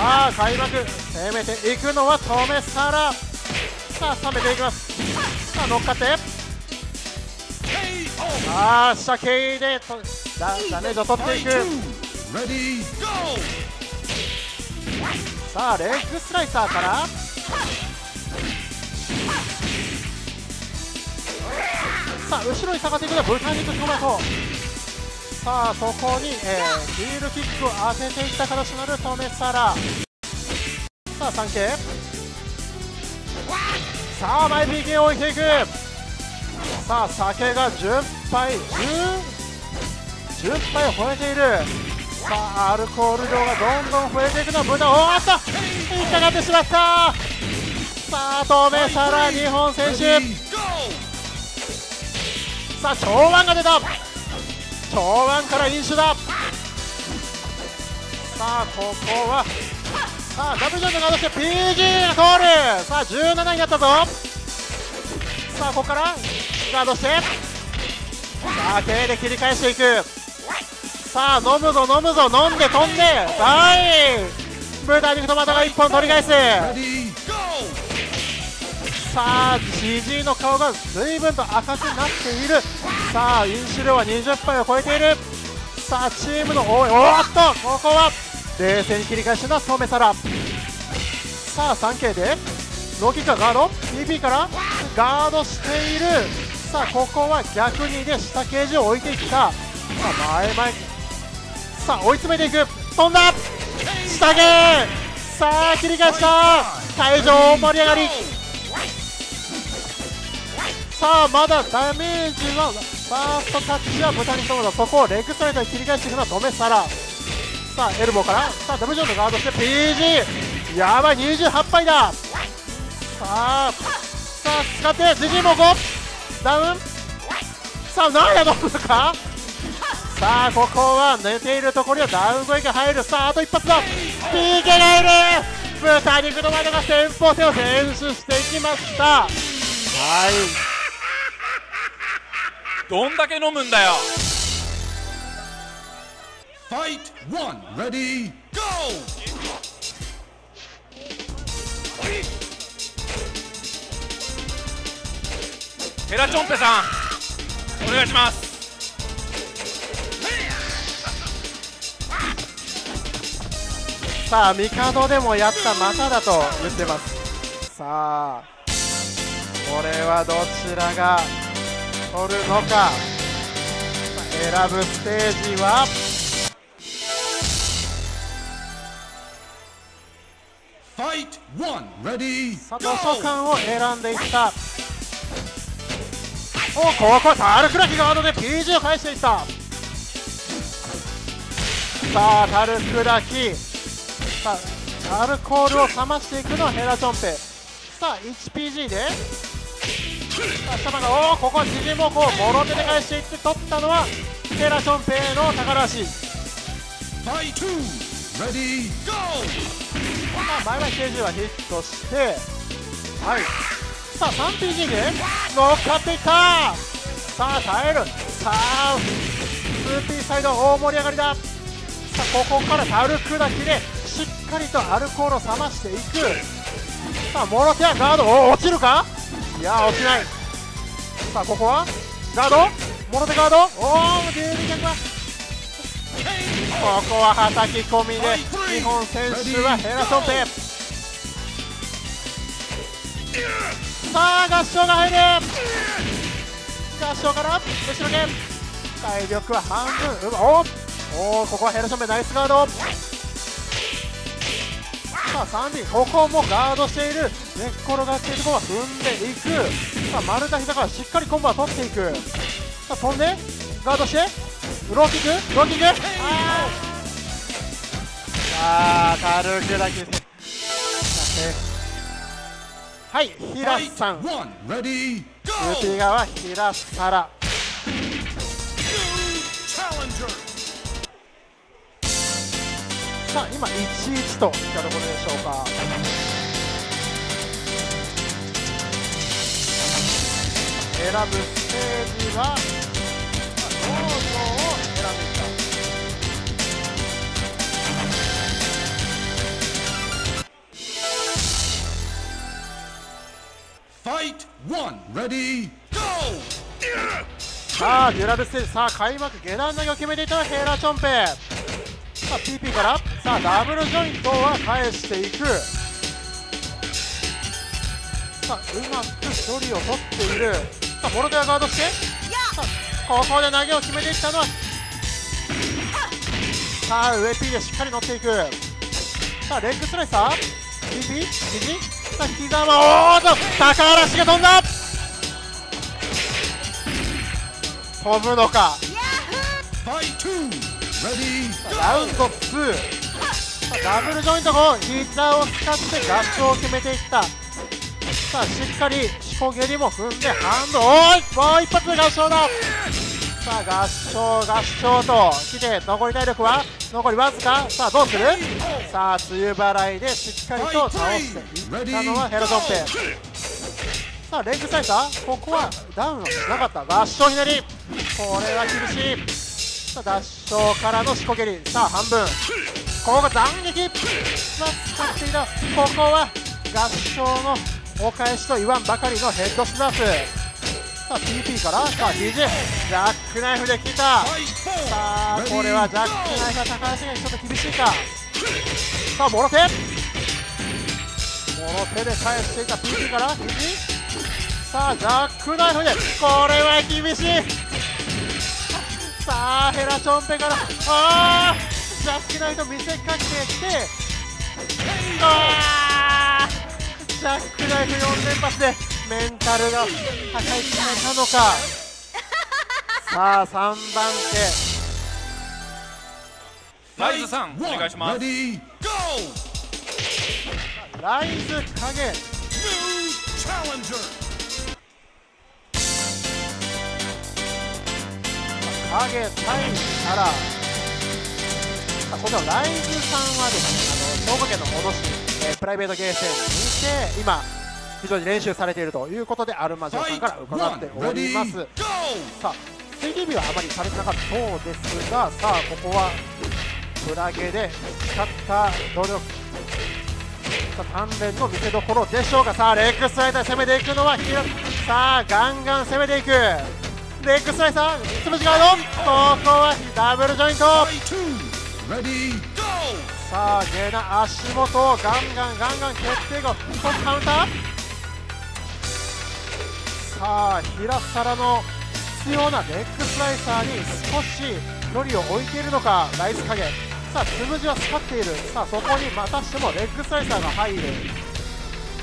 さあ開幕。攻めていくのはトメサラさあ冷めていきます。さあ乗っかって。さあ下経でとダダメージを取っていく。さあレッグスライサーから。さあ後ろに下がっていくのは豚肉トマトさあそこに、えー、ヒールキックを当てていった形になるトメサラさあ 3K さあ前 PK を置いていく。さあ酒が10杯10 10杯を超えている。さあアルコール量がどんどん増えていくのは豚おーっと引っかかってしまった。さあ透明サラ日本選手。さあ長腕が出た。長腕から飲酒だ。さあここはさあダブルジャンプが出して PG が通るさあ17になったぞ。さあここからガードして。さあ手で切り返していく。さあ飲むぞ飲むぞ飲んで飛んではい豚肉トマトが1本取り返す。さあ GG の顔が随分と赤くなっている。さあ飲酒量は20杯を超えている。さあチームのおいおっとここは冷静に切り返しのソメサラ。さあ 3K でロキックガード TP からガードしている。さあここは逆にで下ケージを置いていった。さあ前々さあ追い詰めていく。飛んだ。下ゲーさあ切り返した。会場盛り上がり。さあまだダメージはファーストタッチは豚肉友だそこをレッグスライダーに切り返していくのは止めサラさあエルボーから。さあダブルジョンのガードして PG やばい28杯だ。さあさあ使ってジジモコダウン。さあ何や飲むか。さあここは寝ているところにはダウン声が入る。さああと一発だ。PK がいる。豚肉の窓が先方手を選手していきました。はい。どんだけ飲むんだよ Fight one. Ready, go! ヘラチョンペさんお願いしますさあ帝でもやったまただと言ってますさあこれはどちらが取るのか。選ぶステージは。さあ!図書館を選んでいった。おここタルクラキガードで PG を返していった。さあタルクラキさあアルコールを冷ましていくのはヘラチョンペ。さあ 1PG でさあ下がおおここはジジモコをもろ手で返していって取ったのはヘラチョンペの宝足 Fight two. Ready, go! まあ、前々ステージはヒットして、はい、さあ 3PG で乗っかっていった、さあ耐える、さあ 2P サイド大盛り上がりだ、さあここからタルクダキでしっかりとアルコールを冷ましていく、さあモロテアガード、お落ちるか？いや落ちない、さあここは？ガード、モロテガード、おお、デューリ逆は。ここははたき込みで日本選手はヘラソンペさあ合唱が入る。合唱から後ろ剣体力は半分。うおおここはヘラソンペナイスガード。さあ3人ここもガードしている。寝っ転がっているところは踏んでいく。さあ丸太膝からしっかりコンボは取っていく。さあ飛んで。ガードして。ローキックローキックああ軽くだけではい平さん。ー側は平サラさあ今11といったところでしょうか。選ぶステージは道場を選んできた。さあデュラルステージさあ開幕下段投げを決めていたヘラチョンペ。さあ PP から。さあダブルジョイントは返していく。さあうまく距離を取っている。さあモロテアガードして。さあここで投げを決めていったのは。さあ上 P でしっかり乗っていく。さあレッグスライサー。PP 肘さあ膝もおーっと高嵐が飛んだ。飛ぶのか。ラウンド2さあダブルジョイント後膝を使って合唱を決めていった。さあしっかりしこ蹴りも踏んでハンド。おーいもう一発合唱だ。さあ合唱合唱と来て残り体力は？残りわずか？さあどうする？さあ梅雨払いでしっかりと倒して。いったのはヘラゾンペさあレッグサイサーここはダウンはしなかった。合唱ひねり。これは厳しいさあ脱唱からのしこ蹴りさあ半分。ここが斬撃。まあ使っていた。ここは合唱のお返しと言わんばかりのヘッドスナップ。さあ PP から。さあ肘。ジャックナイフで来た。さあこれはジャックナイフが高橋がちょっと厳しいか。さあもろ手。もろ手で返していた PP から。肘。さあジャックナイフでこれは厳しい。さあヘラチョンペからあージャックナイフと見せかけてあージャックナイフ4連発でメンタルが破壊されたのか。さあ3番手。ライズさんお願いします!ライズ影 Challenger, 影対サラあこのライズさんはですねあの兵庫県の小野市、えープライベートゲーセンにて今非常に練習されているということでアルマジオさんから伺っております!さあ水泳日はあまりされてなかったそうですがさあここはクラゲで使った努力。さあ鍛錬の見せどころでしょうか。さあレッグスライダー攻めていくのはさあガンガン攻めていくレッグスライサーつむじガードここはダブルジョイント。さあゲナ足元をガンガンガンガン決定後このカウンター。さあ平皿の必要なレッグスライサーに少し距離を置いているのかライズ影。さあつむじは使っている。さあそこにまたしてもレッグスライサーが入る。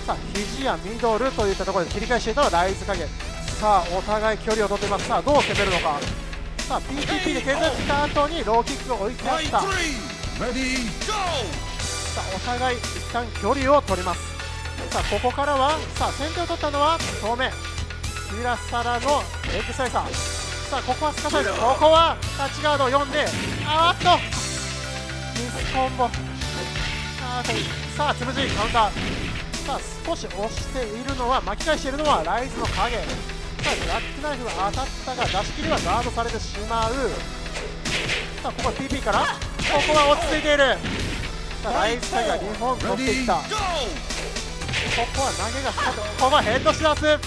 さあ肘やミドルといったところで切り返していたのはライズ影。さあお互い距離を取っています。さあどう攻めるのか。さあ PTP で削った後にローキックを置いてあった。さあお互い一旦距離を取ります。さあここからはさあ先手を取ったのは正面。ミラサラのレッグスライサー。さあここはすかさずここはタッチガードを読んであっと。ミスコンボ。あさあつむじカウンター。さあ少し押しているのは巻き返しているのはライズの影。さあジャックナイフが当たったが出し切りはガードされてしまう。さあここは PP から。ここは落ち着いている。さあライズ影が2本取っていった。ここは投げがスタートここはヘッドシラスさ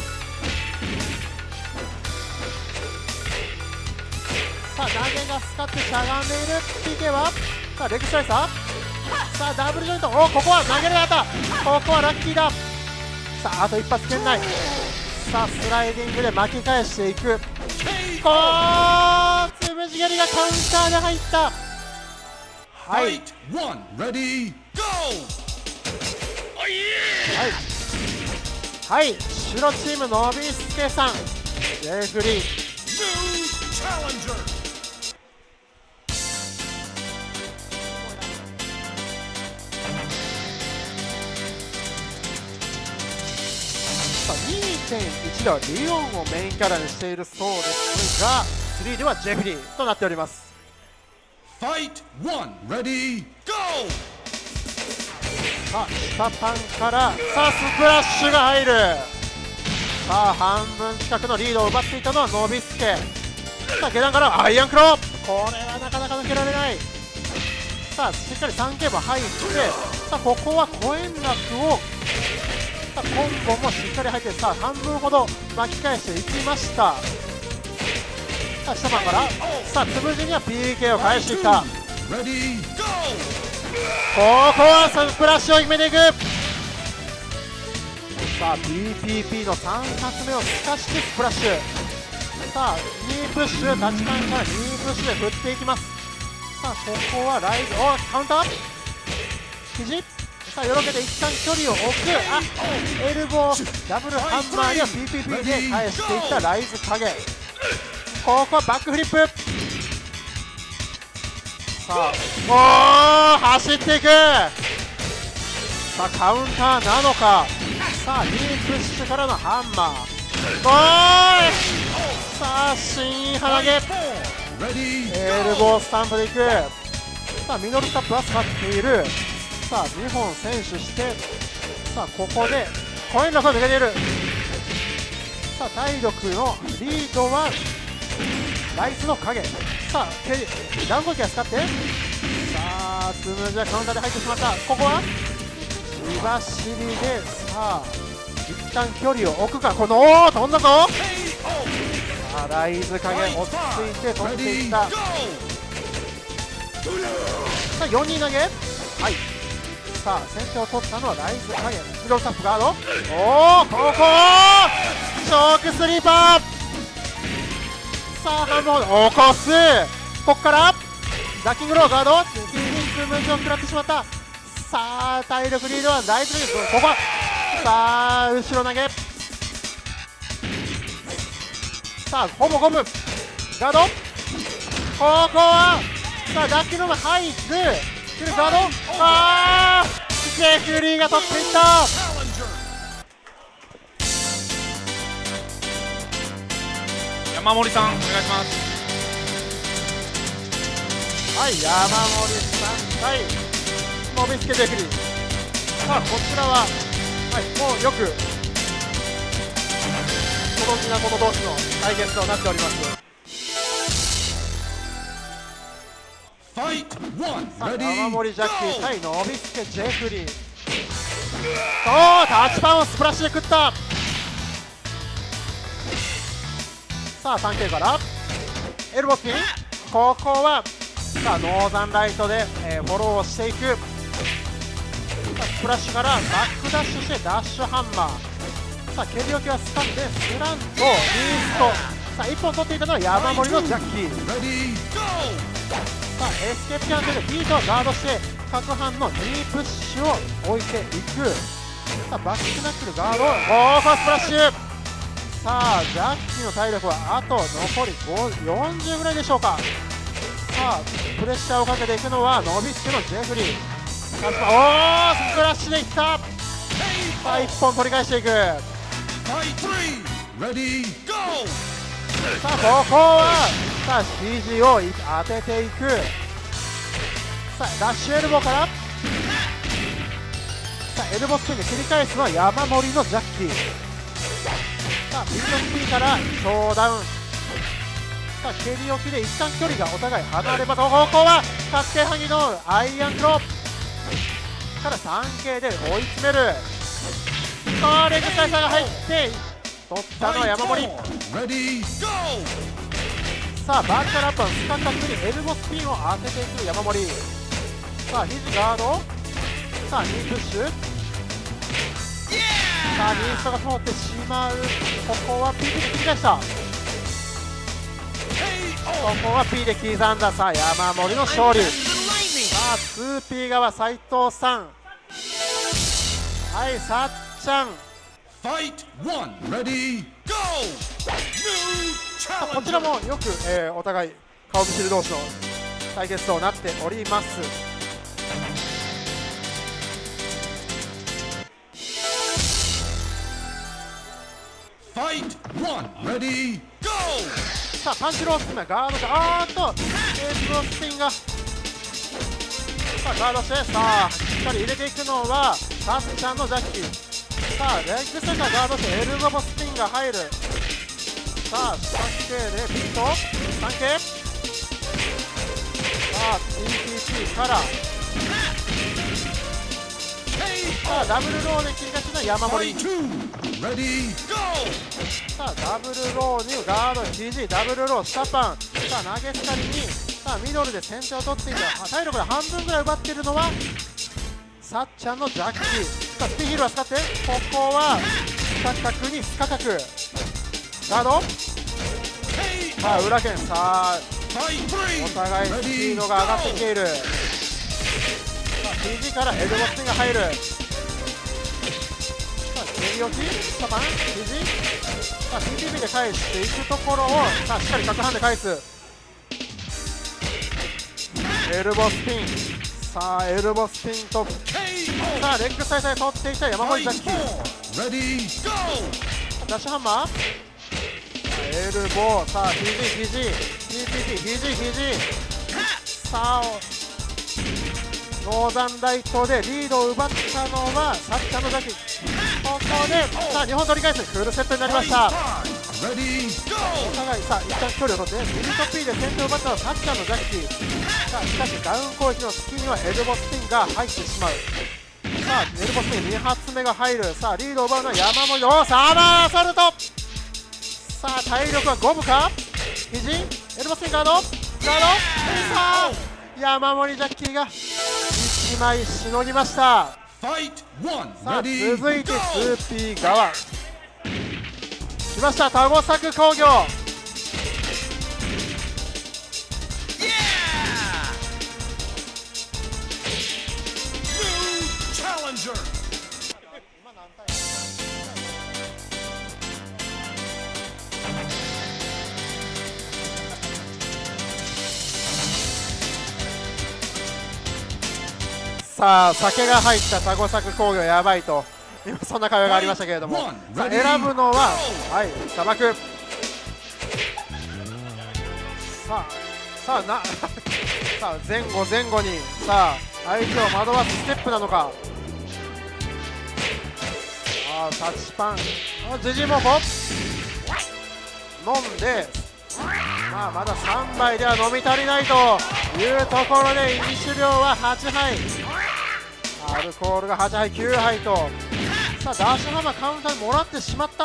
あ投げがスカってしゃがんでいる。PK は。さあレッグスライサー。さあダブルジョイント。おここは投げであった。ここはラッキーだ。さああと一発圏内。さあスライディングで巻き返していく。こうつむじ蹴りがカウンターで入った。はい。Fight one, ready, go! はい、はい、白チームのびすけさん、レフリー、2.1ではリオンをメインキャラにしているそうですが、3ではジェフリーとなっております。Fight one, ready, go! さあ、下パンから、さあ、スプラッシュが入る。さあ、半分近くのリードを奪っていたのはノビスケ。さあ、下段からアイアンクロー。これはなかなか抜けられない。さあ、しっかり3ケーブ入って、さあ、ここはコエンラクをさあコンボもしっかり入ってさあ半分ほど巻き返していきました。さあ下番から。さあつむじには PK を返していった!ここはスプラッシュを決めていく。さあ PPP の3発目をすかしてスプラッシュ。さあ2プッシュタッチカウンから2プッシュで振っていきます。さあここはライズおカウンター。肘さあよろけて一旦距離を置く。あエルボーダブルハンマーには PPP で返していったライズ影。ここはバックフリップ。さあおー走っていく。さあカウンターなのか。さあ2プッシュからのハンマー。おーい。さあ新鼻毛。エルボースタンプでいく。さあミドルスタップは使っているさあ2本選手してさあここでコインロックを抜けている。さあ体力のリードはライスの影。さあ蹴りダウン攻撃は使って。さあスムーズなカウンターで入ってしまった。ここは血走りでさあ一旦距離を置くか。このおお飛んだぞ。さあライズ影落ち着いて飛んでいった!さあ4人投げ。はいさあ先手を取ったのはライズ影ミドルスタップガード。おおここチョークスリーパー。さあ半分ほど起こす。ここからダッキングローガード。フィニックムーズを食らってしまった。さあ体力リードはライズ影ここはさあ後ろ投げ。さあほぼゴム。ガード。ここはさあダッキングロー入る。来るガードあージェフリーが取っていった!山森さんお願いしますはい、山森さん対ノビスケ・ジェフリー。さあ、こちらは、はい、もうよく、ご存知な者同士の対決となっております。さあ、山森ジャッキー!対ノビスケ・ジェフリー。そう、タッチパンをスプラッシュで食った。さあ、3K から、エルボスピン。ここは、さあ、ノーザンライトで、えーフォローをしていく。さあスプラッシュからバックダッシュしてダッシュハンマー。さあ、蹴り置きは使って、スランとリースト。さあ、1本取っていたのは山森のジャッキー。さあエスケープキャンセルビートをガードして各班の2プッシュを置いていく。さあバックナックルガード。オーファースプラッシュ。さあジャッキーの体力はあと残り40ぐらいでしょうか。さあプレッシャーをかけていくのはノビスケのジェフリー。さあおスプラッシュでいった。さあ1本取り返していく。さあここは。さあ CG を当てていく。さあダッシュエルボーから。さあエルボスピンで切り返すのは山盛りのジャッキー。さあビッグスピンからショーダウン。さあ蹴り置きで一旦距離がお互い離れますここは確定はぎのアイアンクローから 3K で追い詰める。さあレグサイサーが入って取ったのは山盛り。さあバーチャルアッパーのスカンタックにエルボスピンを当てていく山盛り。さあ肘ガード。さあ2プッシュ。さあニーストが通ってしまう。ここは P で切り返した。こ!こは P で刻んだ。さあ山盛りの勝利。さあ 2P 側斉藤さん。はいさっちゃん。Fight one, ready, こちら!もよく、えーお互い顔見知り同士の対決となっております。さあパンチロースピンはガードしてあーっとエースロースピンが。さあガードしてさあしっかり入れていくのはタスちゃんのジャッキーさあレッグセンターガードしてエルボボスピンが入る。さあ下系でビート。3K さあ TTT から。さあダブルローで切りがちな山盛り。さあダブルローにガード TG ダブルロースタパン。さあ投げつかりにさあミドルで先手を取っていた体力で半分ぐらい奪っているのはさっちゃんのジャッキー。さあスピヒールは使って。ここは不可角に不可角ガード。さあ裏剣。さあお互いスピードが上がってきている。さあ TG からエルボスピンが入る。さあ蹴り落ち。スタパン TG さあ TTP で返していくところをさあしっかり角ハンで返す。エルボスピン。さあエルボスピンと.さあレッグサイドで取っていた山森 Fight ジャッキー!ダッシュハンマー。エルボー。さあ TG TG TPP TG TG さあノーザンライトでリードを奪ったのはサッチャンのジャッキー。ここでさあ日本取り返す。フルセットになりました Ready, go! 互いさあ一旦距離を取ってミリト P で先手を奪ったのはサッチャンのジャッキー。さあしかしダウン攻撃の隙にはエルボスピンが入ってしまう。さあエルボスピン2発目が入る。さあリードを奪うのは山盛りおサーバーアサルトさあ体力は五分か？肘？エルボスピンガード。ガード。さあ山盛りジャッキーが1枚しのぎましたさあ続いて go! 2P 側きました田子作工業。さあ酒が入った田子作工業やばいと。今そんな会話がありましたけれども。選ぶのは!はい砂漠。さあさあな さあ前後前後に。さあ相手を惑わすステップなのか。さあタッチパン。あジジモコ飲んで。まあまだ3杯では飲み足りないというところで飲酒量は8杯。アルコールが8杯9杯とさあダーシュハマーカウンターにもらってしまった。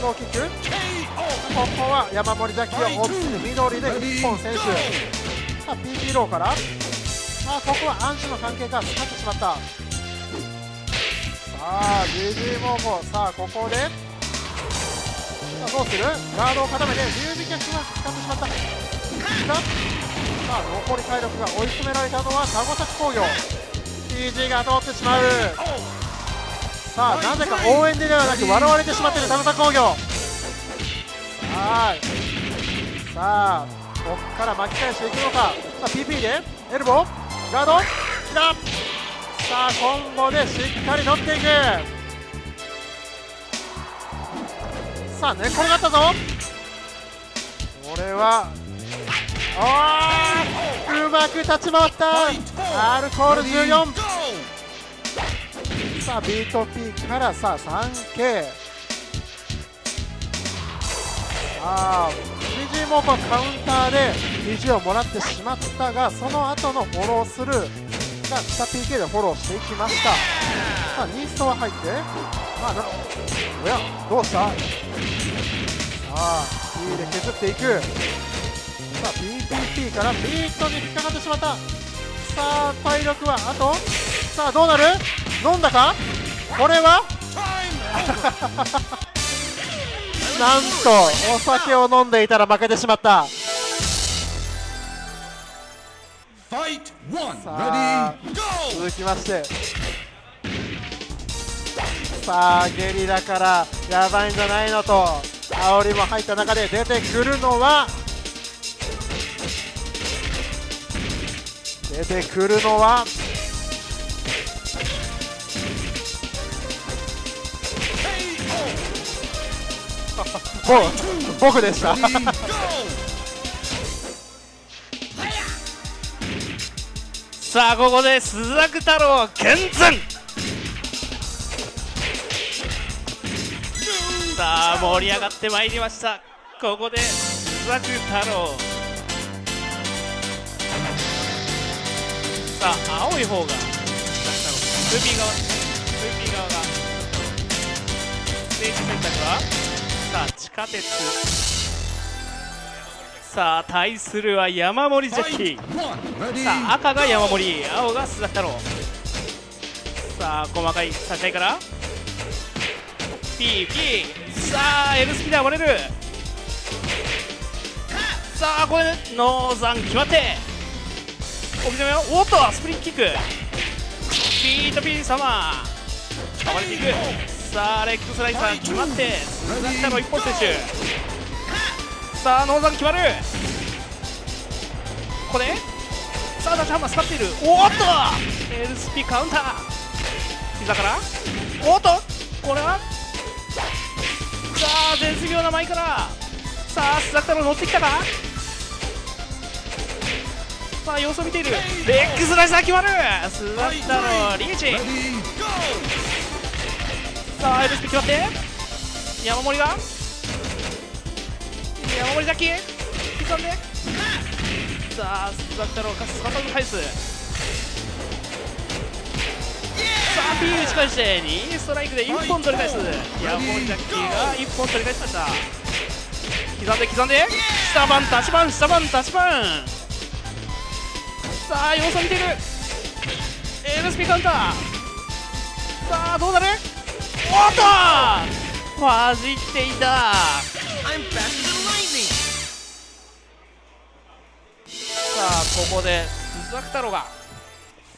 ローキック。ここは山盛りジャッキーを落ちて緑で1本選手さあ PP ローから。さあここはアンシュの関係が使ってしまった。さあ GG モーコさあここで。さあどうする？ガードを固めて竜引きが使ってしまった。さあ残り体力が追い詰められたのはタゴサク工業 TG が通ってしまう。さあなぜか応援でではなく笑われてしまっているタゴサク工業。はい。さあここから巻き返していくのか。さあ PP でエルボー。ガード。来た。さあコンボでしっかり取っていく。さあ寝転がったぞ。これはあーうまく立ち回った.アルコール Ready, 14 go! さあ B と P からさあ 3K さあ肘もこカウンターで肘をもらってしまったがその後のフォロースルーが下 PK でフォローしていきました。さあニーストは入って。まあなおやどうした？さあ P で削っていく。さあ PPP からビートに引っかかってしまった。さあ体力はあとさあどうなる？飲んだか？これは？なんとお酒を飲んでいたら負けてしまった.さあ!続きましてさあゲリラからやばいんじゃないのと煽りも入った中で出てくるのは出てくるのは 僕僕でした。さあここで鈴作太郎健全。さあ盛り上がってまいりました。ここで鈴作太郎。さあ青い方が鈴作太郎ルーピー側ルーピー側がステージ選択は？さあ地下鉄。さあ対するは山盛りジャッキー.さあ赤が山盛り。青が須田太郎。さあ細かい差し合いから。PP さあ L スピナー割れる。さあこれノーザン決まって。起きてみようおっとスプリンキック。ピートピー様。暴れていくさあレッグスライサー決まって。須田太郎一本選手。さあノーザン決まる。ここで。さあダッシュハンマー使っているおっと！L スピカウンター。膝から。おっと！これは。さあ絶妙な前から。さあ須田太郎乗ってきたか。さあ様子を見ている。レッグスライサー決まる。須田太郎リーチ Ready. Go. さあ L スピ決まって。山盛りが。山盛りジャッキ刻んで。さあ須田太郎がすかさず返すさあ P 打ち返して2ストライクで1本取り返す。山盛りジャッキーが1本取り返しました。刻んで刻んで。下番立ち番下番立ち番。さあ様子を見ている。L スピカウンター。さあどうなる？おっとフジっていた I'm faster than lightning. さあここで須田太郎が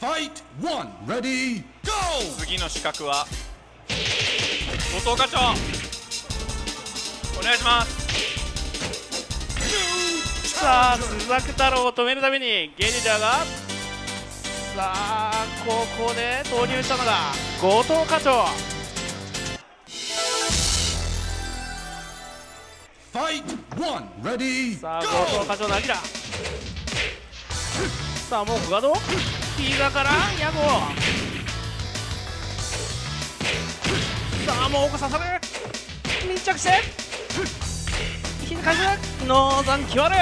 Fight one. Ready. Go. 次の資格は後藤課長お願いしますさあ須田太郎を止めるためにゲリラがさあここで投入したのが後藤課長 Fight one. Ready. さあ後藤 Go. 課長のアキラ。さあもうガード膝からヤゴ。さあもう刺さる密着して。肘返すノーザン決まる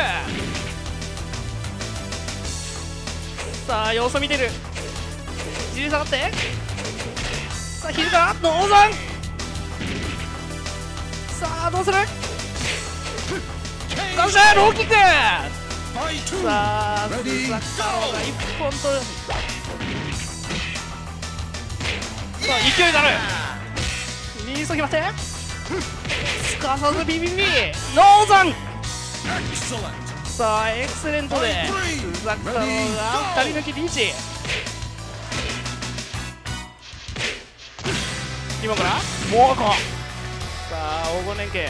さあ様子を見てる。じり下がって。さあ肘か。らノーザン。さあどうするよっしゃローキックさあ、Ready, 須田太郎が一本取る。さあ、勢いがある。右走決まって。すかさずビビビノーザンさあ、エクセレントで、須田太郎が2人抜きリーチ。今から、モーコ。さあ、黄金連携。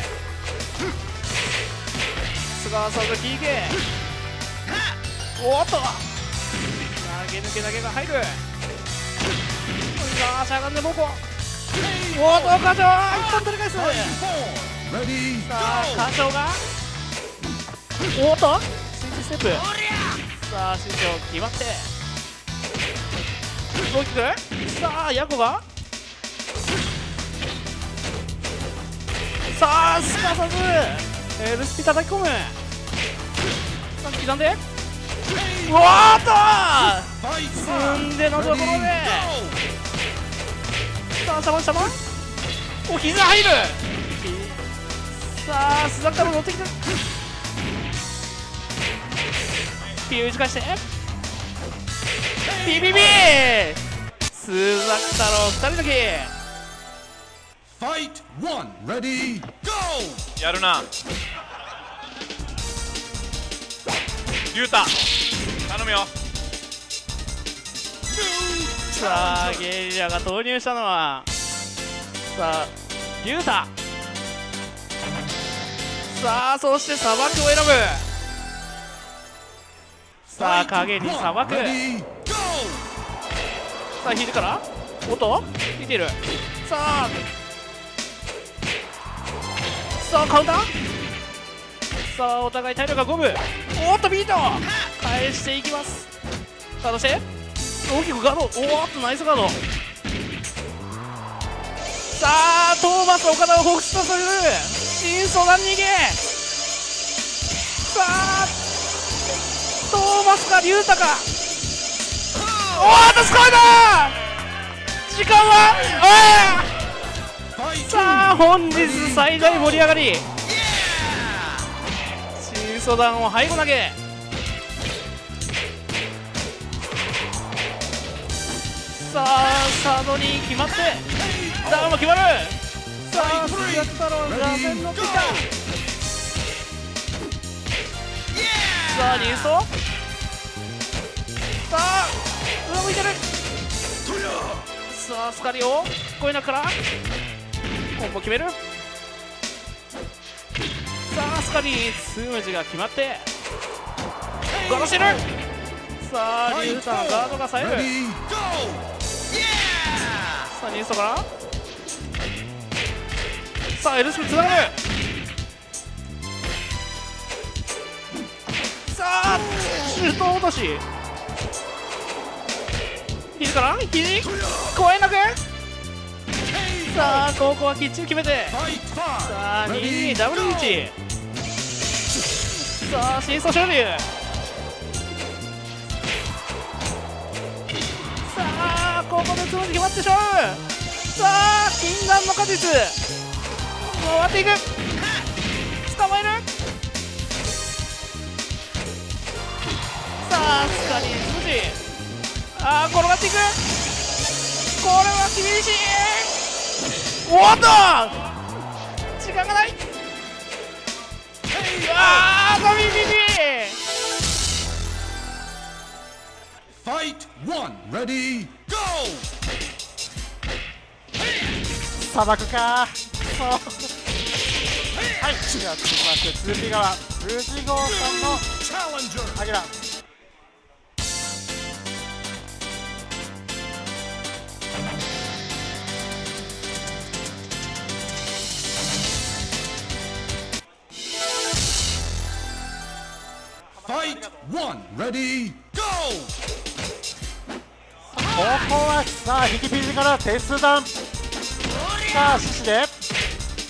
すかさず PK。おっと。投げ抜け投げが入る。さあしゃがんでモコおっと課長一本取り返す。さあ課長が。おっと。スイッチステップ。さあ身長決まって。大きく？さあヤコが。さあすかさず。エルスピ叩き込む。さあ刻んで。うわーっと five. んでのところで.さあシャバンシャバンお膝入る！さあ須田太郎乗ってきてるピー打ち返して。ビビビ須田太郎二人抜き.やるな龍太。頼むよ。さあゲリラが投入したのは。さあ龍太。さあそして砂漠を選ぶ。さあ影に砂.漠.さあ肘から。おっと見てる。さあ。さあカウンター？さあお互い体力が5分おっとビート。返していきます。さあそして？大きくガード。おーっとナイスガード。さあトーマス岡田を北斗とする。新相談逃げ。さあトーマスか龍太か。おーっとすごいな時間は Fight さあ本日最大盛り上がり。シソ弾を背後投げさあサードに決まってダウンも決まるさあ鈴木太郎が面乗ってきたさあニューストさあ上向いてるさあスカリを越えながらコンボ決めるスカリースムが決まって殺してるさあリュウタのガードが冴える!さあニューストから。さあエルスにつながるさあシュート落とし。肘から肘越えなく？さあここはきっちり決めて。さあ 5! 2 Ready, ダブルリー go! チさあ新装勝利さあここでつむじ決まってしまう。さあ禁断の果実。回っていく。捕まえる。さあスカリーつむじあー転がっていく。これは厳しい。おっと時間がない。あーガビビビ Fight 1! Ready, go! 砂漠かそうはいでは続きまして続き側藤郷さんの!アゲラ 1! Ready, go! ここはさあ引きピジからテスダン。さあ獅子で。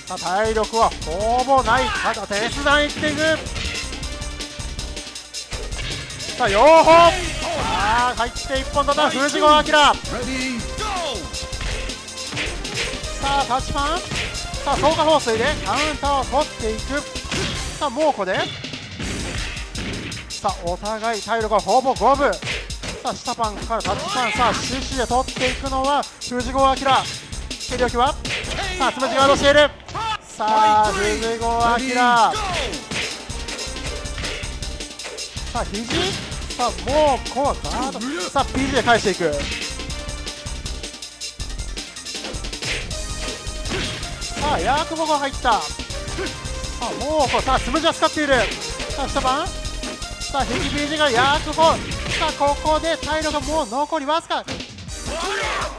さあ体力はほぼない。ただテスダンいっていく。さあ4本さあ入って1本だった。藤郷明!さあタッチパンさあ走化放水でカウンターを取っていく。さあ猛虎でさあお互い体力はほぼ五分。さあ下パンからタッチパン。さあ獅子で取っていくのは藤郷明蹴り置きは？さあつむじガードしている？さあ藤郷明さあ肘？さあもうこうガードさあ PG で返していく。さあヤークボが入った。さあもうこう。さあスムジは使っている。さあ下番さあヒギ PG がヤークボさあここで体力がもう残りわずか。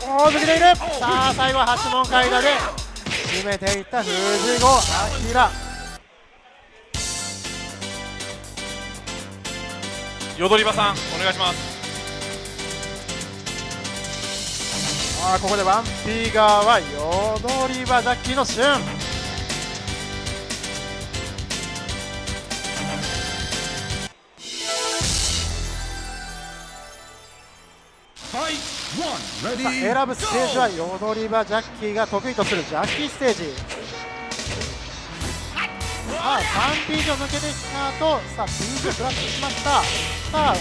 おお抜けている。さあ最後は八問階段で締めていった藤郷明よどりばさんお願いします。あーここでワンピーガーはよどり場ジャッキーの旬選ぶステージは go! よどり場ジャッキーが得意とするジャッキーステージ。さあ 3P 以上抜けてきた後さあ PG プラスしました。さあ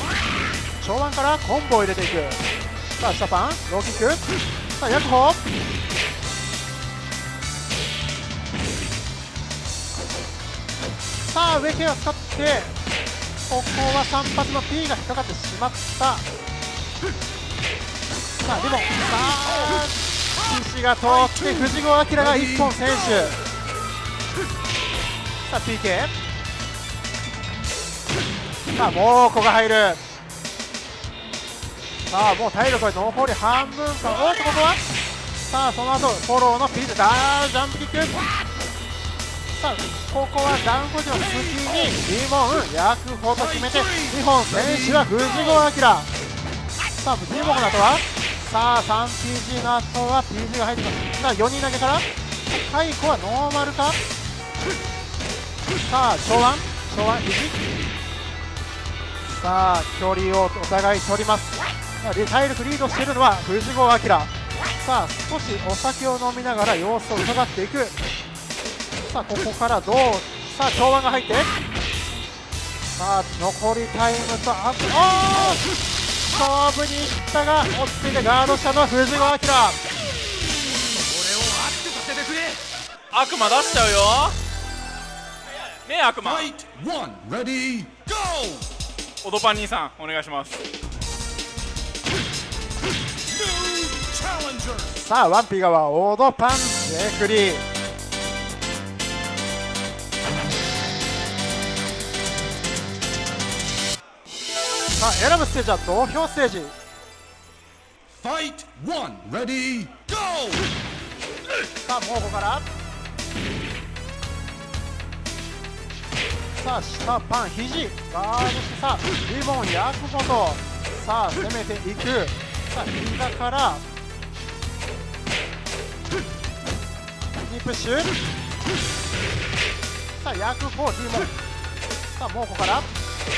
長腕からコンボを入れていく。さあ下パンローキック。さあヤクホさあ上系を使ってここは3発の P が引っかかってしまった。さあでもさあ岸が通って藤郷明が一本選手さあ PK さあ猛虎が入る。さあもう体力は残り半分か。おっとここは？さあその後フォローのピーダージャンプキック。さあここはダウンコーチの隙に2本焼くほど決めて2本選手は藤郷明。さあ2本の後は？さあ 3PG の後は PG が入ってます。さあ4人投げから？カイコはノーマルか？さあ長腕？長腕肘？さあ距離をお互い取ります。さあ体力リードしているのは藤郷明さあ少しお酒を飲みながら様子を伺っていく。さあここからどう？さあ長腕が入って。さあ残りタイムとあとあー！勝負にいったが落ち着いてガードしたのは藤子明悪魔出しちゃうよねえ悪魔 Fight one. Ready. Go. オドパン兄さんお願いします.さあワンピ側オードパンレフリーさあ選ぶステージは土俵ステージ。Fight one. Ready. Go. さあもうここから。さあ下パン肘。ガードしてさあリボン焼くことさあ攻めていく。さあ膝から。ニプッシュさあ焼く方リボンさあもうここから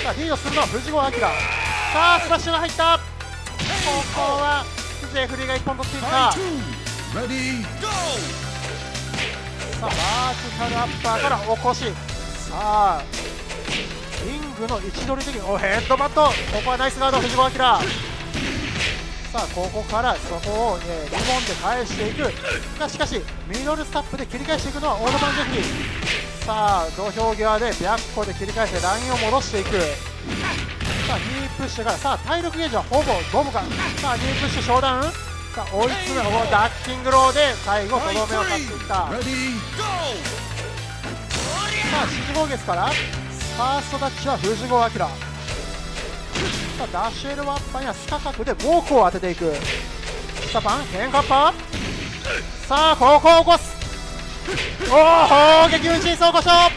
さあリードするのは藤子明さあスラッシュが入った。ここはジェフリーが1本取っていった。さあマーチカルアッパーから起こし。さあリングの位置取り的におヘッドバット。ここはナイスガード藤子明さあここからそこを、えーリボンで返していく。がしかしミドルスタップで切り返していくのはオードマンジェフリー。さあ土俵際で白虎で切り返してラインを戻していくさあニープッシュからさあ体力ゲージはほぼゴムかさあニープッシュショーダウンさあ追い詰めここダッキングローで最後とどめを刺してい.った.さあ、指号月から、ファーストタッチは藤子明。さあ、ダッシュエルワッパーにはスカ角で猛攻を当てていく。スタパン、変カッパー。さあ、ここを起こす。おお、砲撃運進走故障。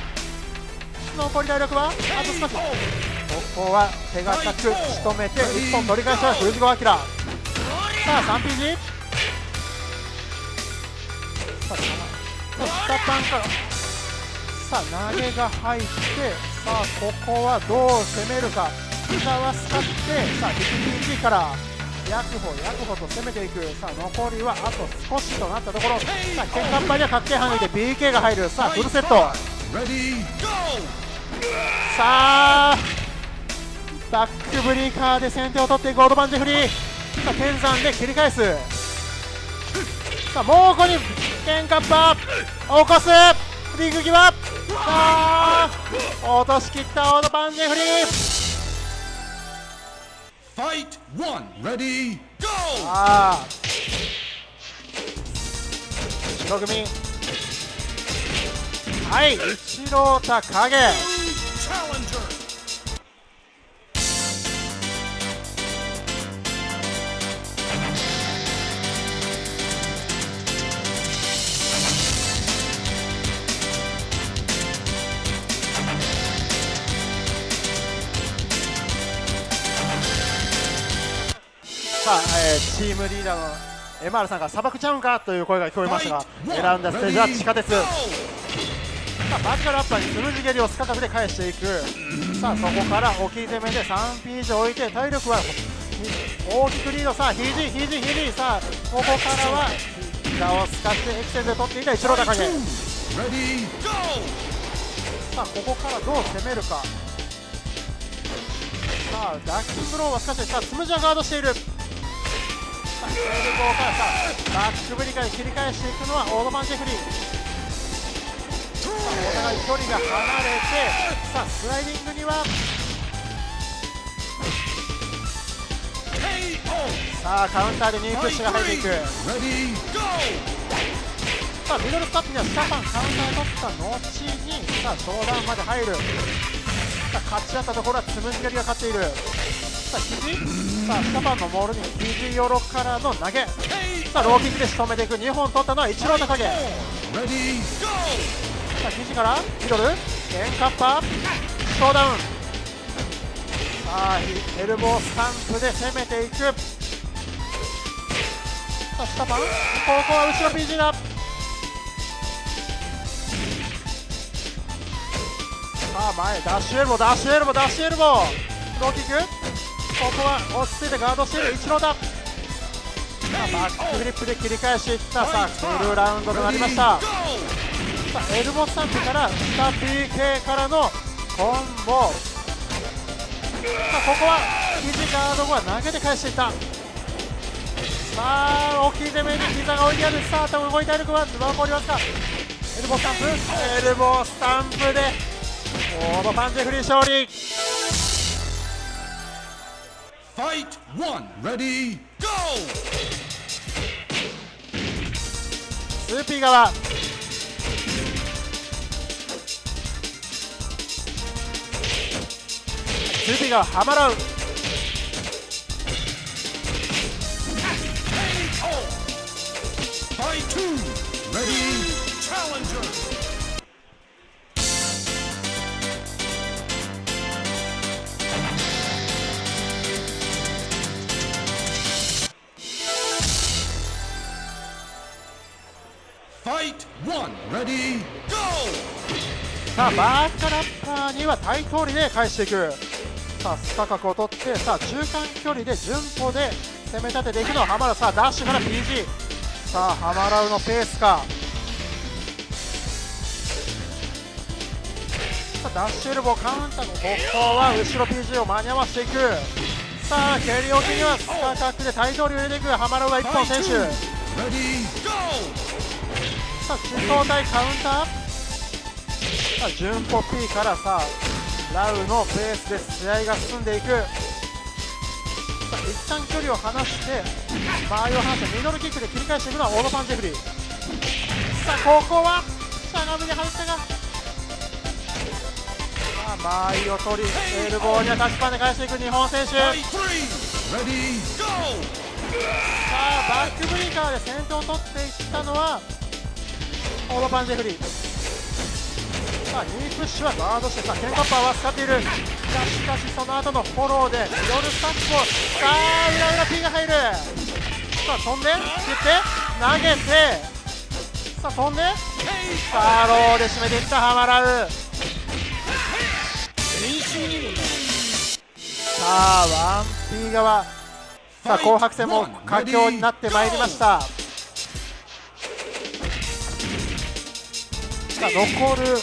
残り体力は、あと少し。ここは手堅く仕留めて、1本取り返した藤子明。さあ、3PG。さあ、スタパンから。さあ投げが入ってさあここはどう攻めるか膝は使ってさあ 1PG からヤクホヤクホと攻めていく。さあ残りはあと少しとなったところ。さあケンカッパには確定範囲で PK が入る。さあフルセット.さあバックブリーカーで先手を取っていくオードバンジェフリー。さあ天山で切り返す。さあもうここにケンカッパ起こす。リング際。さあ落としきったオードバンジェフリー Fight one. Ready. Go. さあ白組はい一郎太影えーチームリーダーの MR さんが砂漠ちゃうんか？という声が聞こえましたが選んだステージは地下鉄.さあバーティカルアッパーにスムージ蹴りをスカ角で返していく。さあそこから置き攻めで 3P 以上置いて体力は大きくリード。さあ肘肘肘。さあここからは膝を使ってエクセンで取っていた一郎高. Go. さあここからどう攻めるか。さあダッキングローはしかしさあつむじはガードしているさあエルボーからさバックブリカーで切り返していくのはオードマンジェフリー。さあお互い距離が離れてさあスライディングにはさあカウンターでニープッシュが入っていく。さあミドルスタップにはスタファンカウンターを取った後にさあショーダウンまで入る。さあ勝ち合ったところはつむじ蹴りが勝っている。さあ肘さあスタファンのモールに肘よろからの投げ。さあローキックで仕留めていく。2本取ったのは一郎高影。さあ肘からミドル。ケンカッパショーダウン。さあエルボースタンプで攻めていく。さあスタファン。ここは後ろ PG だ。さあ前ダッシュエルボダッシュエルボダッシュエルボローキックここは落ち着いてガードしている一郎だ。ささあバックフリップで切り返していったさあフルラウンドとなりました。さあエルボスタンプから下 PK からのコンボ。さあここは肘ガード後は投げて返していった。さあ置き攻めに膝が置いてある。さあ動いて歩くは残りわずか。エルボースタンプ。エルボースタンプでオーバーパンチフリー勝利 Fight one. Ready, go! スーピー側スーピー側ハマらう Fight two. Ready, challenger. バーカラッパーには対通りで返していく。さあスカ角を取ってさあ中間距離で順歩で攻め立てていくのはハマラさあダッシュから PG さあハマラウのペースか。さあダッシュエルボカウンターのここは後ろ PG を間に合わせていく。さあ蹴り置きにはスカ角で対通りを入れていく。ハマラウが1本選手さあ中東対カウンターさあ順歩 P からさラウのペースで試合が進んでいく。さあ一旦距離を離して間合いを離してミドルキックで切り返していくのはオーバーパンチェフリー。さあここはしゃがみに入ったが。さあ間合いを取りエルボーにはタッチパンで返していく日本選手。さ!あバックブリーカーで先頭を取っていったのはオーバーパンチェフリーさあニープッシュはガードしてさあケンカッパーは使っている。しかしかしその後のフォローでミドルスタッフをさあ裏裏 P が入る。さあ飛んで切って投げて。さあ飛んで。さあローで締めていったハマラウ。さあ 1P 側。さあ紅白戦も佳境になってまいりました。さあ残る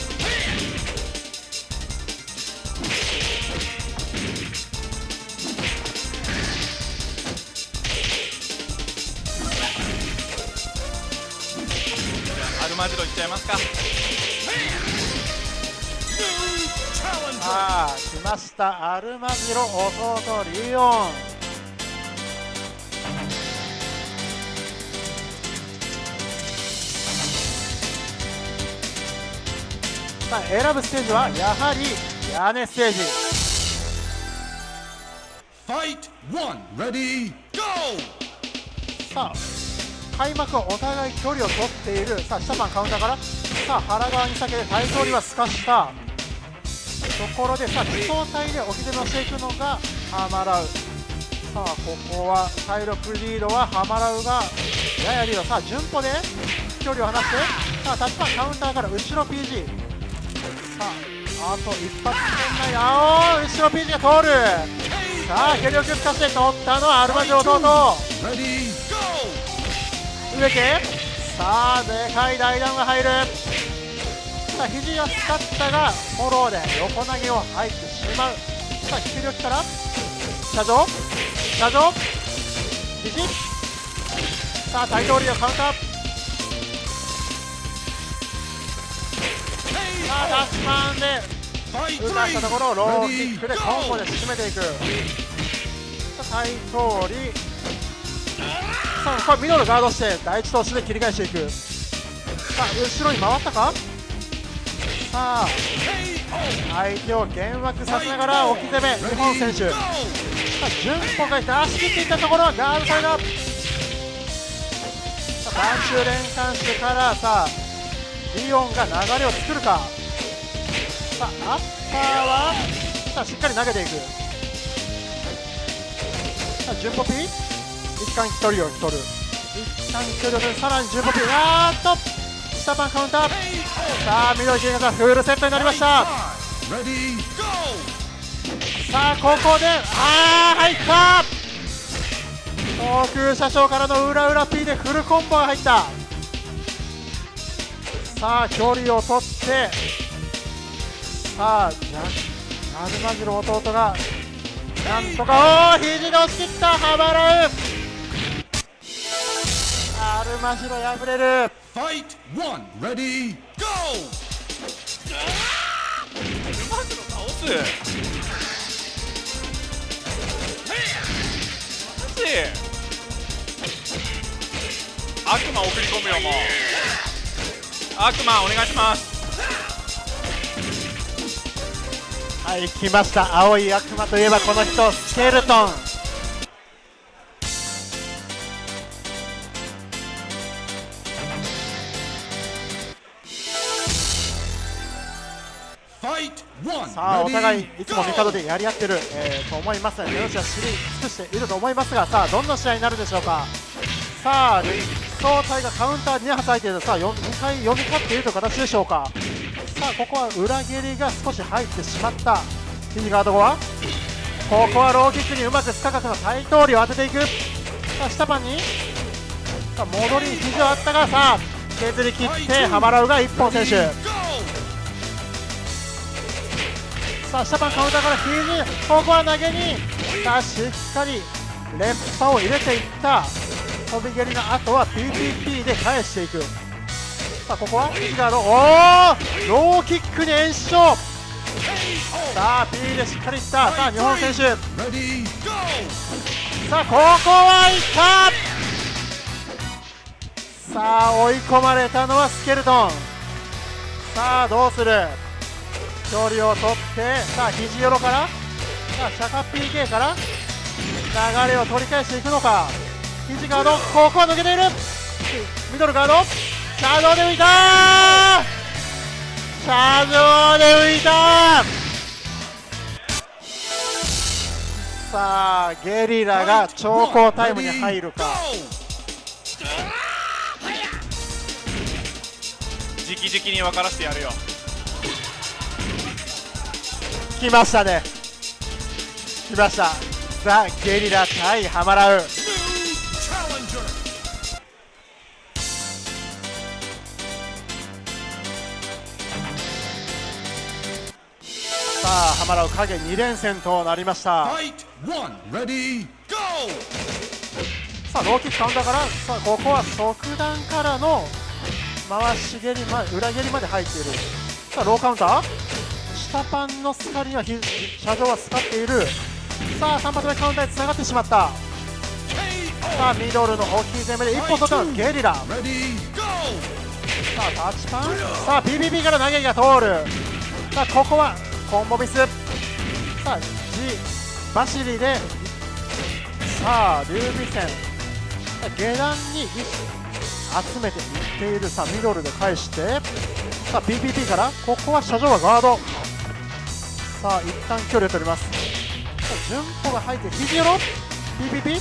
マジロいっちゃいますか!さあ来ましたアルマジロ弟リオンさあ選ぶステージはやはり屋根ステージ Fight one. Ready, go! さあ開幕はお互い距離を取っている。さあ下パンカウンターから。さあ腹側に避けて体当りはす。かしたところでさあ地層体で置き攻めをしていくのがハマラウ。さあここは体力リードはハマラウがややリード。さあ順歩で距離を離して。さあタッチパンカウンターから後ろ PG さああと一発圏内。あお後ろ PG が通る。さあ距離をキュッ化して取ったのはアルマジロ弟。Ready, go! 植木さあでかい大弾が入る。さあ肘を使ったがフォローで横投げを入ってしまう。さあ低力から。車上。車上。肘。さあ大統領カウンター。さあダッシュマンで打たしたところをローキックでコンボで締めていく。さあ大統領さあこれミドルガードして第一投手で切り返していく。さあ後ろに回ったか？さあ相手を幻惑させながら置き攻め日本選手。さあ順歩が出し切っていったところガードされたさあ晩秋連関してからさあリオンが流れを作るか。さあアッパーはさあしっかり投げていく。さあ順歩 P 一貫距離を取る。一貫距離を取る。さらに順歩 P あーっと下パンカウンター。さあミドル切り方フルセットになりました。さあここであー入った。航空車掌からの裏裏 P でフルコンボが入った。さあ距離を取って。さあじゃアルマジの弟がなんとかおお肘が落ちてきたハマラウアルマジロ敗れる Fight one. Ready, go! うまくの倒すマジ悪魔送り込むよもう悪魔お願いしますはい来ました青い悪魔といえばこの人スケルトンさあお互いいつも味方でやり合ってる、えーと思います。両者知り尽くしていると思いますがさあどんな試合になるでしょうか。さあ総体がカウンター2発入っている。さあ4 2回読み勝っているという形でしょうか。さあここは裏蹴りが少し入ってしまった。フィガード後は？ここはローキックにうまくスカカクの対通りを当てていく。さあ下パンに？さあ戻り肘はあったがさあ削り切ってハマラウが1本選手さあ下パンカウンターから肘ここは投げに。さあしっかり連覇を入れていった。飛び蹴りの後は PPP で返していく。さあここは肘ガード。おおローキックに延長さあ P でしっかりいった。さあ日本選手。さあここはいった。さあ追い込まれたのはスケルトン。さあどうする？距離を取ってさあ肘よろからさあシャカ PK から。流れを取り返していくのか。肘ガード。ここは抜けている。ミドルガード。シャドウで浮いた。シャドウで浮いた。さあゲリラが Fight 長考タイムに入るか。go! 直々に分からせてやるよ。来ましたね。来ました。ザ・ゲリラ対ハマラウ.さあハマラウ影2連戦となりました!さあローキックカウンターから。さあここは即断からの回し蹴り、ま、裏蹴りまで入っている。さあローカウンター？下パンのスカリには車上はスカっている。さあ3発目カウンターにつながってしまった。さあミドルの大きい攻めで1本取ったのゲリラ。さあタッチパン。さあ PPP から投げが通る。さあここはコンボミス。さあ G バシリでさあ劉備戦。さあ下段に集めていっている。さあミドルで返して。さあ PPP からここは車上はガード。さあ一旦距離を取ります。順歩が入って肘よろ？PPP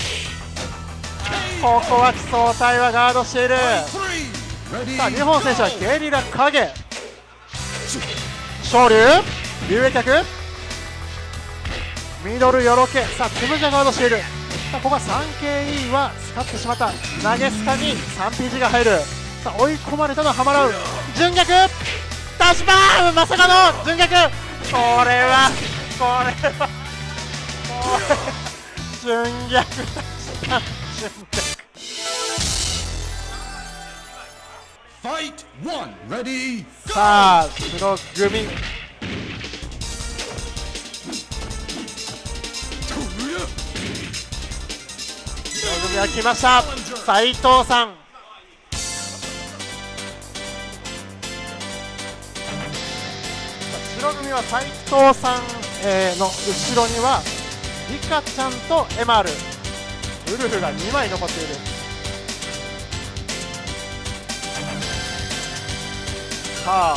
ここは奇想体はガードしている。さあ日本選手はゲリラ影。昇竜竜影脚ミドルよろけ。さあつむじゃガードしている。さあここは 3KE は使ってしまった。投げスカに 3PG が入る。さあ追い込まれたのはハマラウ。純逆？ダッシュバーン！まさかの純逆！これはこれはこれ純逆ダッシュバーン純逆 Fight one. Ready, go! さあ黒組白組は来ました斉藤さん白組は斉藤さん、えーの後ろにはリカちゃんとエマール。ウルフが2枚残っている。さあ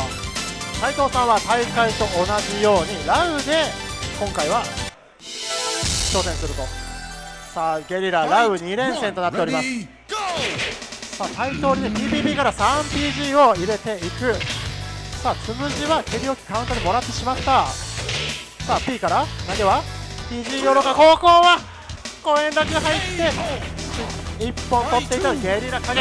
斉藤さんは大会と同じようにラウで今回は挑戦すると。さあゲリララウ2連戦となっております!さあ対等にね PPP から 3PG を入れていくさあつむじは蹴り置きカウンターでもらってしまった。さあ P から投げは？PG ヨロがここは個連絡が入って1本取っていたゲリラ影。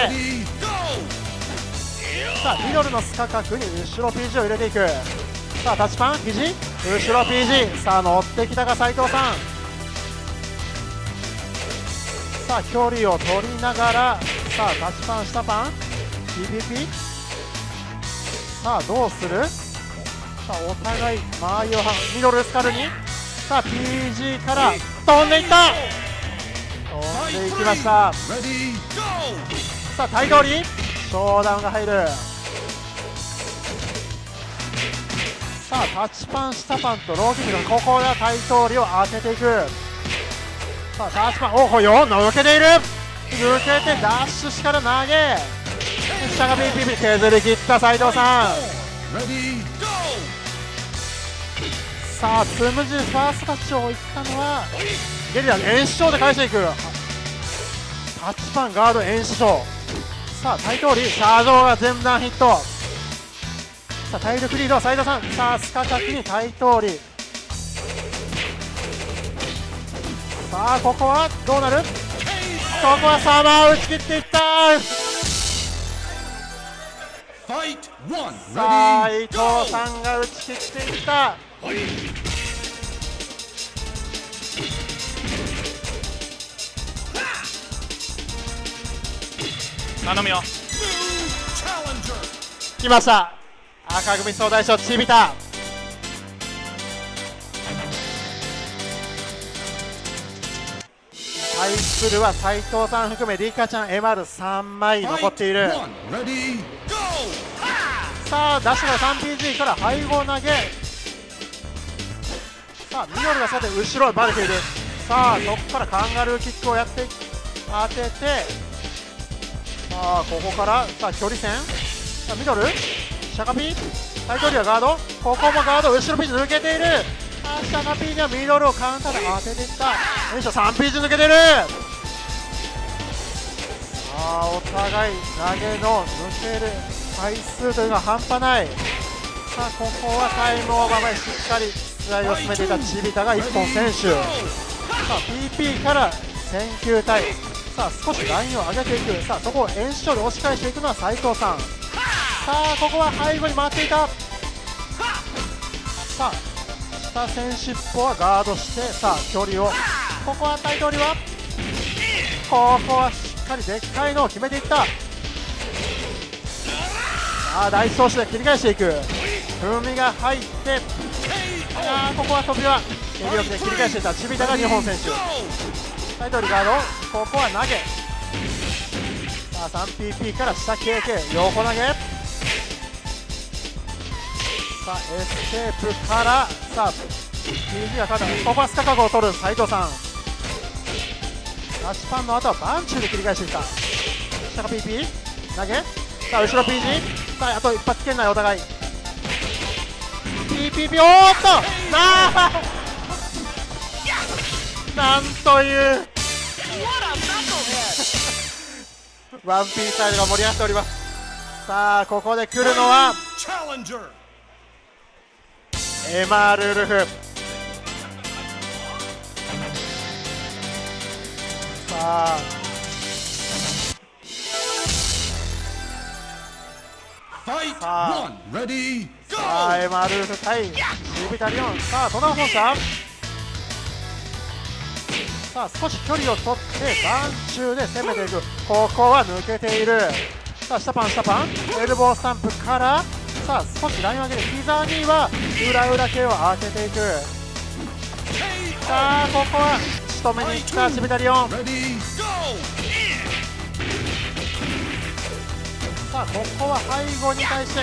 さあミドルのスカ角に後ろ PG を入れていく。さあタッチパン？肘後ろ PG さあ乗ってきたか斉藤さん。さあ距離を取りながらさあタッチパン下パン？PPP さあどうする？さあお互い間合いをはミドルスカルに？さあ PG から飛んでいった！飛んでいきました。さあタイ通りショー？ダウンが入る。さあタッチパン下パンとローキックここでタイ通りを当てていく。さあタッチパンおほよ抜けている。抜けてダッシュしから投げ。下が BPB 削り切った斉藤さん。さあスムージーファーストタッチをいったのはゲリラ延長で返していく。タッチパンガード延長さあタイ通りシャージョーが全段ヒット。さあ体力リードは斉藤さん。さあスカ角にタイ通り。さあここはどうなる？ここはサマー打ち切っていった。さあ ready, 伊藤 go! さんが打ち切っていった。頼むよ!来ました。赤組総大将チビタ対するは斉藤さん含めリカちゃん MR3 枚残っている!さあダッシュが 3PG から背後投げ。さあミドルがさて後ろへバレているさあそこからカンガルーキックをやって当てて。さあここからさあ距離戦さあミドル。シャカピータイトリアガード。ここもガード。後ろピーチ抜けているあシャカピーにはミドルをカウンターで当てていった。よいしょ 3PG 抜けてる。さあお互い投げの抜ける回数というのは半端ない。さあここはタイムオーバーまでしっかり試合を進めていたチビタが1本選手さあ PP から選球隊さあ少しラインを上げていく。さあそこを延長で押し返していくのは斉藤さん。さあここは背後に回っていた。さあ下線尻尾はガードしてさあ距離をここはタイトルは？ここはしっかりでっかいのを決めていった。さあ第一走者で切り返していく。踏みが入ってあーここは飛びは蹴り力で切り返していた。チビタが日本選手。タイトルガードここは投げ。さあ 3PP から下 KK 横投げ。さあエスケープからさあ PG が勝ったここはスカカゴを取る斉藤さん。足パンの後はバンチューで切り返していた。下が PP 投げ。さあ後ろ PG さああと一発圏内お互い。PPP おーっとなあ。なんという。ワンピースタイルが盛り上がっております。さあここで来るのは Challenger! エマルルフ。さあ Ah. one, ready, さあ!エマルルフ対シビタリオン。さあトナ本社さあ少し距離を取って眼中で攻めていく。ここは抜けている。さあ下パン下パン。エルボースタンプからさあ少しラインを上げて膝には裏裏系を当てていく。さあここは仕留めに行ったシビタリオン。さあここは背後に対して。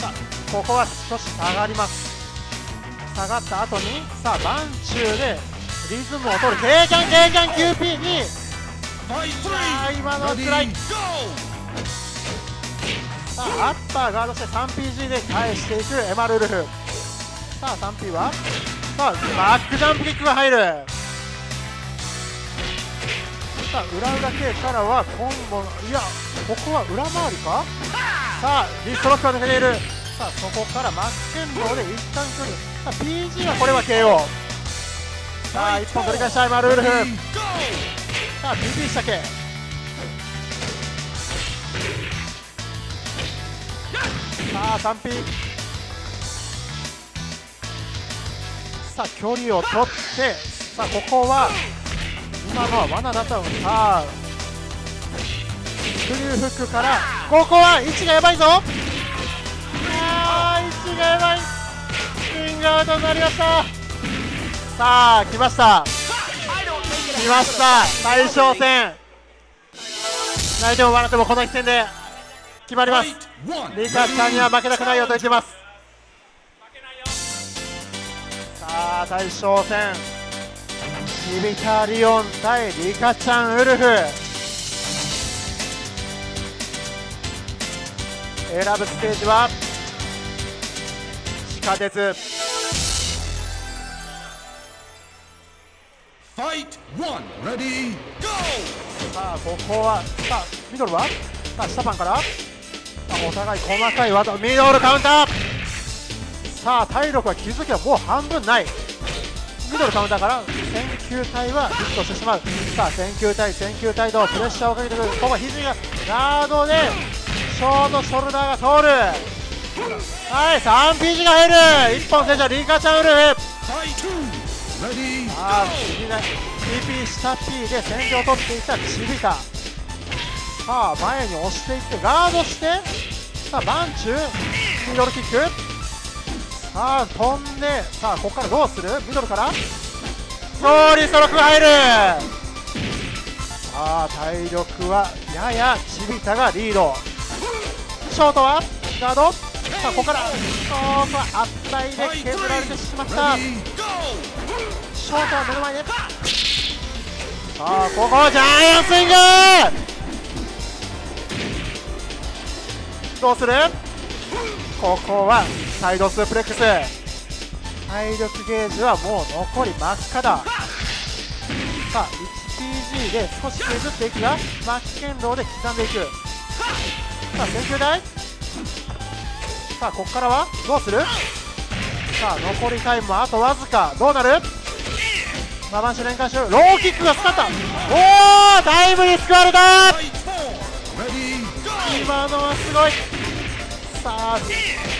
さあここは少し下がります。下がった後にさあバンチューでリズムを取る。ケーキャンケーキャン QP に。Fight あ今のは ready, 辛い go! さあアッパーガードして 3PG で返していくエマルルフ。さあ 3P は？さあバックジャンプキックが入る。さあ裏裏系からはコンボいやここは裏回りか？さあリストロックが抜けている。さあそこからマッケンローで一旦距離。さあ PG はこれは KO さあ1本取り返したいマルウルフ。さあ PP したけ。さあ 3P さあ距離を取ってさあここは今のは罠だったのにさあクリューフックからここは位置がやばいぞ。あー位置がやばい。スイングアウトになりました。さあ来ました。来ました。大将戦。泣いても笑ってもこの一戦で決まります。リカちゃんには負けたくないよと言ってます。さあ大将戦。シビタリオン対リカちゃんウルフ。選ぶステージは地下鉄。Fight one. Ready, go! さあここはさあミドルは？さあ下パンから？お互い細かい技ミドルカウンター。さあ体力は気づけばもう半分ない。ミドルカウンターから選球体はヒットしてしまう。さあ選球体選球体とプレッシャーをかけてくる。ここ肘がガードでショートショルダーが通る。はい 3PG が入る。1本戦車リカちゃんウルフ。ああ、不思議な TP 下 P で戦場を取っていったチビタさあ前に押していってガードして。さあバンチュー。ミドルキック。さあ飛んで。さあここからどうする？ミドルから。そうリストロックが入る。さあ体力はややチビタがリード。ショートは？ガード？さあここから。そうかあったいで削られてしまった。ショートは目の前で。さあここジャイアンスイング。どうする。ここはサイドスープレックス。体力ゲージはもう残り真っ赤だ。さあ 1PG で少し削っていくがマッケンローで刻んでいく。さあ選球台。さあここからはどうする？さあ残りタイムもあとわずか。どうなる？ママンシュ連関手。ローキックが使った。おおタイムに救われた。今のはすごい。さあ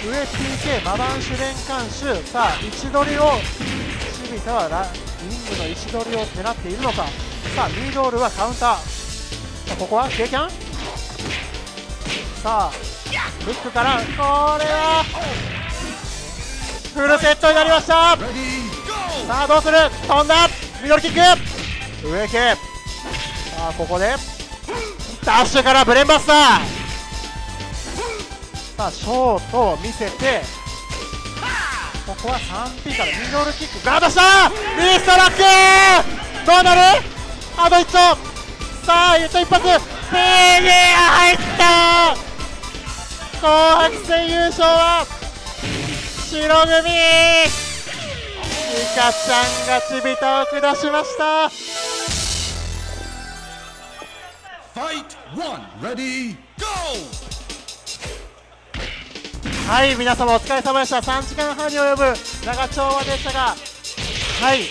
上 PK マバンシュ連関手さあ位置取りをシビタはラリングの位置取りを狙っているのか。さあミドルはカウンター。さあここは経験？さあフックからこれはフルセットになりました。さあどうする？飛んだ。ミドルキック。上系さあここでダッシュからブレンバスター。さあショートを見せてここは 3P からミドルキック。ガードした!リストロック!どうなる?あと1丁!さあ言った一発。PG が入った!紅白戦優勝は白組!リカちゃんがチビタを下しました。Fight one. Ready, go! はい皆様お疲れ様でした。3時間半に及ぶ長丁場でしたがはい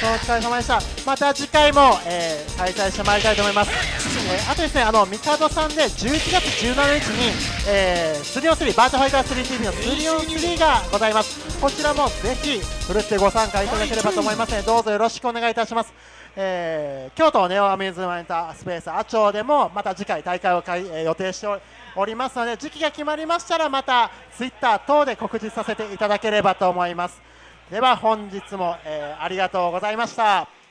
本当お疲れ様でした。また次回も、えー開催してまいりたいと思います、えーあとですねあのミカドさんで11月17日に、えー、3on3 バーチャファイター 3TV の 3on3 がございます。こちらもぜひふるってご参加いただければと思いますのでどうぞよろしくお願いいたします。えー京都ネオアミューズメントスペースアチョでもまた次回大会を開、えー予定しておりおりますので時期が決まりましたらまたツイッター等で告知させていただければと思います。では本日も、えーありがとうございました。